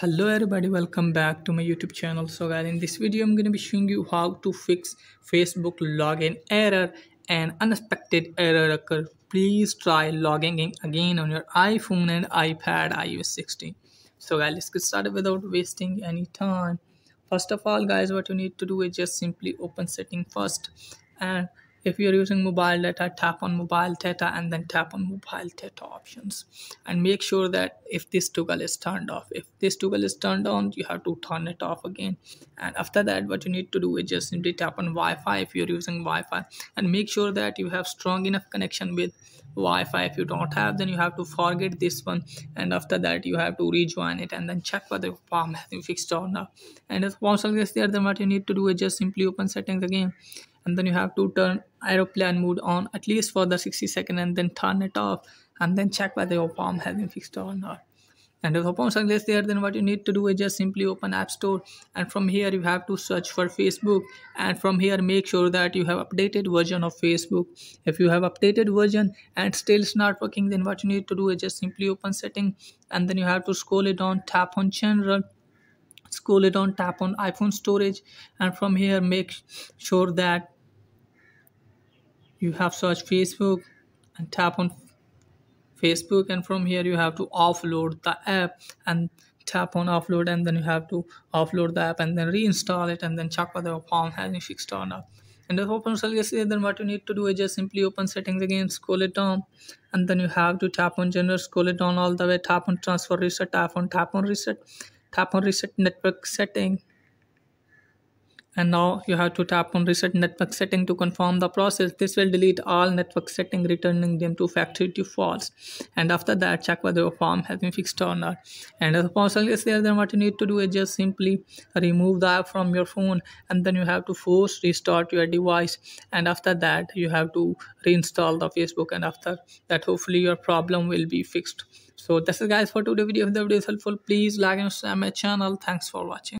hello everybody welcome back to my youtube channel. So guys in this video i'm going to be showing you how to fix facebook login error and unexpected error occur. Please try logging in again on your iphone and ipad ios 16 so guys let's get started without wasting any time. First of all guys what you need to do is just simply open setting first and if you're using mobile data tap on mobile data and then tap on mobile data options. And make sure that if this toggle is turned off if this toggle is turned on you have to turn it off again. And after that what you need to do is just simply tap on wi-fi if you're using wi-fi. And make sure that you have strong enough connection with wi-fi. If you don't have then you have to forget this one. And after that you have to rejoin it and then check whether your palm has been fixed or not. And if POM is there then what you need to do is just simply open settings again and then you have to turn aeroplane mode on at least for the 60 second and then turn it off and then check whether your palm has been fixed or not. And if the palm is there then what you need to do is just simply open app store and from here you have to search for facebook and from here make sure that you have updated version of facebook. If you have updated version and still it's not working then what you need to do is just simply open setting and then you have to scroll it down tap on general scroll it on tap on iphone storage and from here make sure that you have search facebook and tap on facebook and from here you have to offload the app and tap on offload and then you have to offload the app and then reinstall it and then check whether your phone has been fixed or not. And if open is then what you need to do is just simply open settings again scroll it down and then you have to tap on general scroll it down all the way tap on transfer reset tap on tap on reset tap on reset network setting and now you have to tap on reset network setting to confirm the process. This will delete all network setting returning them to factory defaults. And after that check whether your form has been fixed or not. And if the parcel is there then what you need to do is just simply remove the app from your phone and then you have to force restart your device. And after that you have to reinstall the facebook and after that hopefully your problem will be fixed. So that's it guys for today video. If the video is helpful please like and subscribe my channel. Thanks for watching